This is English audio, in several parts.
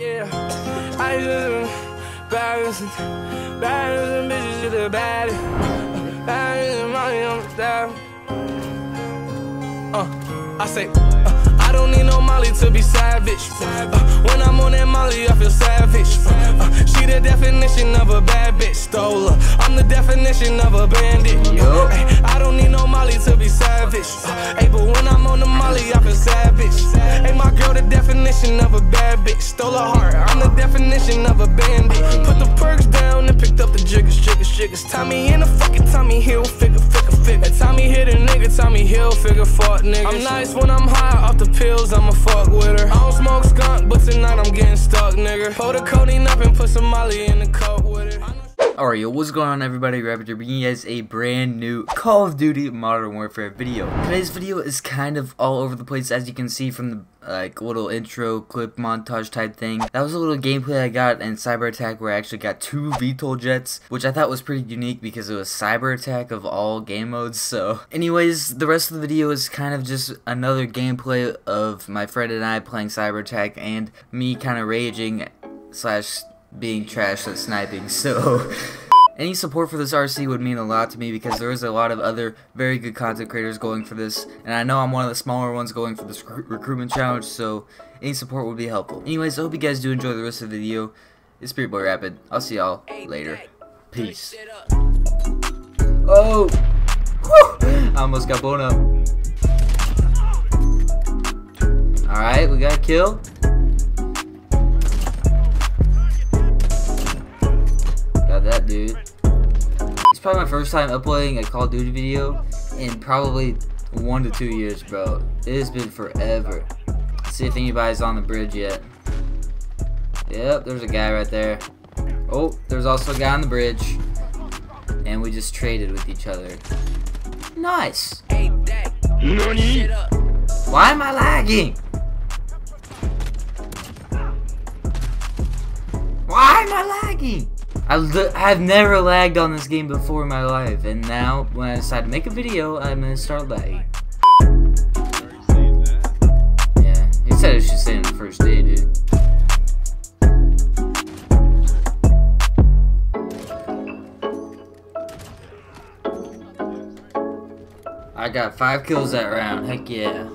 Yeah, I just balancing, balancing bitches to the baddest. Balancing money on the style. Uh, I say, uh, I don't need no Molly to be savage. Uh, when I'm on that Molly, I feel savage. Uh, she the definition of a bad bitch. Stole her. I'm the definition of a bandit. Ay, I don't need no Molly to be savage. Uh, ay, but when I'm on the Molly, I feel savage. Hey, my girl, the definition of a bad bitch. Stole her heart. I'm the definition of a bandit. Put the perks down and picked up the jiggers, jiggers, jiggers. Tommy in the fucking Tommy Hill, figure, figure, figure. Tommy hit a nigga, Tommy Hill, figure, fuck nigga. I'm nice when I'm high off the pills, I'ma fuck with her. I don't smoke skunk, but tonight I'm getting stuck, nigga. Pull the codeine up and put some Molly in the cup with it. Alright, yo, what's going on everybody? Rapid here bringing you guys a brand new Call of Duty Modern Warfare video. Today's video is kind of all over the place as you can see from the like little intro clip montage type thing. That was a little gameplay I got in Cyber Attack where I actually got two VTOL jets, which I thought was pretty unique because it was Cyber Attack of all game modes. So anyways, the rest of the video is kind of just another gameplay of my friend and I playing Cyber Attack and me kind of raging slash being trash at sniping. So any support for this RC would mean a lot to me because there is a lot of other very good content creators going for this and I know I'm one of the smaller ones going for this rec recruitment challenge so any support would be helpful. Anyways, I hope you guys do enjoy the rest of the video. It's Spirit Boy Rapid. I'll see y'all later. Peace. Oh! Whew! I almost got blown up. Alright, we got a kill. Dude. It's probably my first time uploading a Call of Duty video in probably one to two years, bro. It has been forever. Let's see if anybody's on the bridge yet. Yep, there's a guy right there. Oh, there's also a guy on the bridge. And we just traded with each other. Nice. Why am I lagging? Why am I lagging? I have never lagged on this game before in my life, and now when I decide to make a video, I'm gonna start lagging. Yeah, he said it should say on the first day, dude. I got five kills that round. Heck yeah.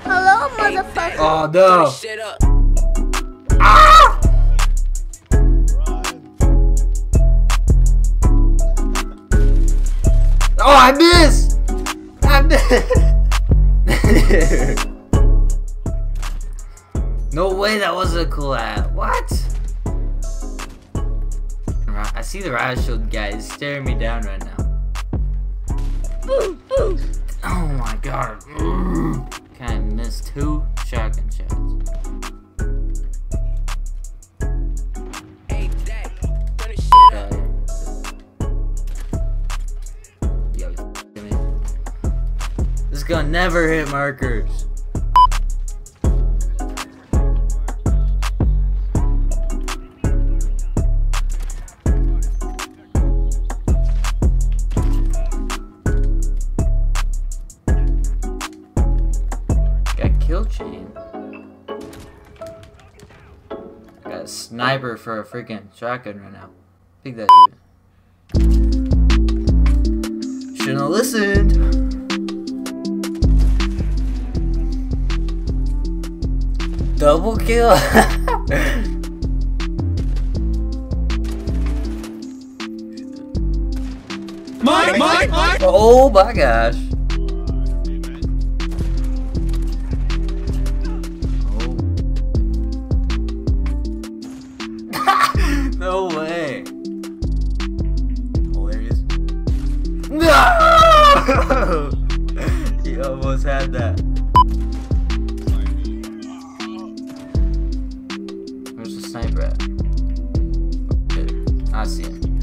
Hello, motherfucker. Oh no. Ah! I missed! I missed! no way that was a collab. What? I see the riot shield guy is staring me down right now. Oh my god. Kinda missed two shotgun shots. Gun never hit markers. Got kill chain. Got sniper for a freaking shotgun right now. Pick that shit. Shouldn't have listened. Double kill. Mike, Mike, Mike! oh my gosh. ASEAN.